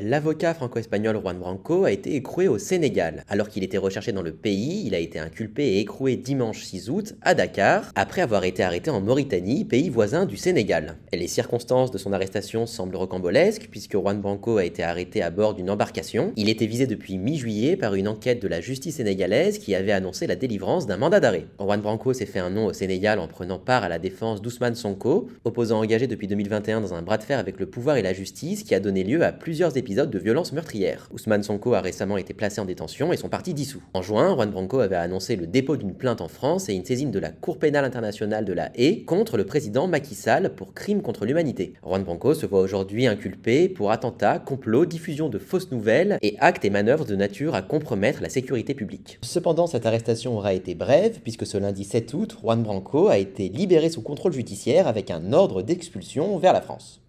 L'avocat franco-espagnol Juan Branco a été écroué au Sénégal. Alors qu'il était recherché dans le pays, il a été inculpé et écroué dimanche 6 août à Dakar, après avoir été arrêté en Mauritanie, pays voisin du Sénégal. Les circonstances de son arrestation semblent rocambolesques, puisque Juan Branco a été arrêté à bord d'une embarcation. Il était visé depuis mi-juillet par une enquête de la justice sénégalaise qui avait annoncé la délivrance d'un mandat d'arrêt. Juan Branco s'est fait un nom au Sénégal en prenant part à la défense d'Ousmane Sonko, opposant engagé depuis 2021 dans un bras de fer avec le pouvoir et la justice qui a donné lieu à plusieurs épisode de violence meurtrière. Ousmane Sonko a récemment été placé en détention et son parti dissous. En juin, Juan Branco avait annoncé le dépôt d'une plainte en France et une saisine de la Cour pénale internationale de la Haye contre le président Macky Sall pour crime contre l'humanité. Juan Branco se voit aujourd'hui inculpé pour attentat, complot, diffusion de fausses nouvelles et actes et manœuvres de nature à compromettre la sécurité publique. Cependant, cette arrestation aura été brève puisque ce lundi 7 août, Juan Branco a été libéré sous contrôle judiciaire avec un ordre d'expulsion vers la France.